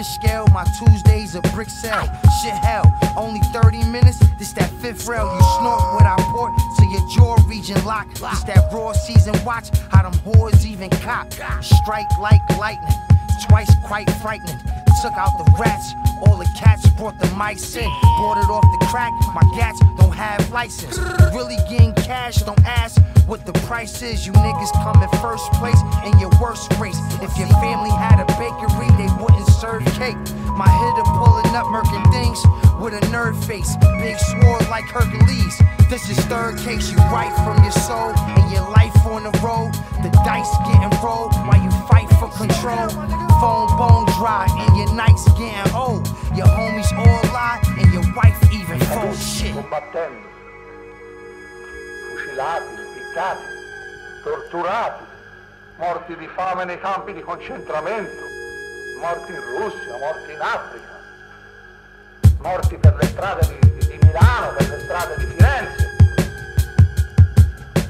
fish scale, my Tuesdays a brick cell. Shit hell, only 30 minutes, this that fifth rail. You snort what I pour to your jaw region lock. This that raw season watch, how them whores even cock. Strike like lightning, twice quite frightening. Took out the rats, all the cats brought the mice in. Bought it off the crack, my gats don't have license. Really getting cash, don't ask what the price is. You niggas come in first place in your worst race. If your family had a bakery, they wouldn't serve cake. My hitter pulling up, murking things with a nerd face. Big sword like Hercules. This is third case, you write from your soul and your life on the road. Getting old. Your homies all lie and your wife even fold shit. combattendo, fucilati, impiccati, torturati, morti di fame nei campi di concentramento, morti in Russia, morti in Africa, morti per le strade di, di- di Milano, per le strade di Firenze,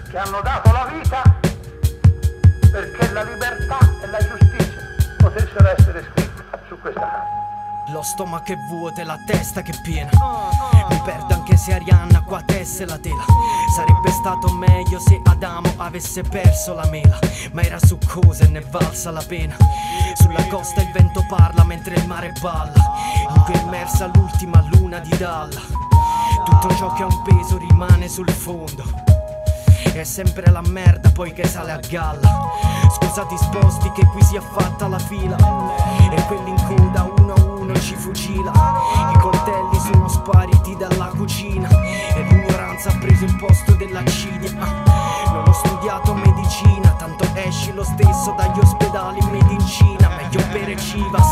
che hanno dato la vita perché la libertà e la giustizia potessero essere scritte su questa carta. Lo stomaco è vuoto e la testa che è piena. Mi perdo anche se Arianna qua tesse la tela. Sarebbe stato meglio se Adamo avesse perso la mela. Ma era succosa e ne valsa la pena. Sulla costa il vento parla mentre il mare balla. In cui è immersa l'ultima luna di Dalla. Tutto ciò che ha un peso rimane sul fondo. È sempre la merda poi che sale a galla. Scusate sposti che qui si è fatta la fila. E quelli in coda posto della Cina. Non ho studiato medicina, tanto esci lo stesso dagli ospedali medicina Meglio bere Civas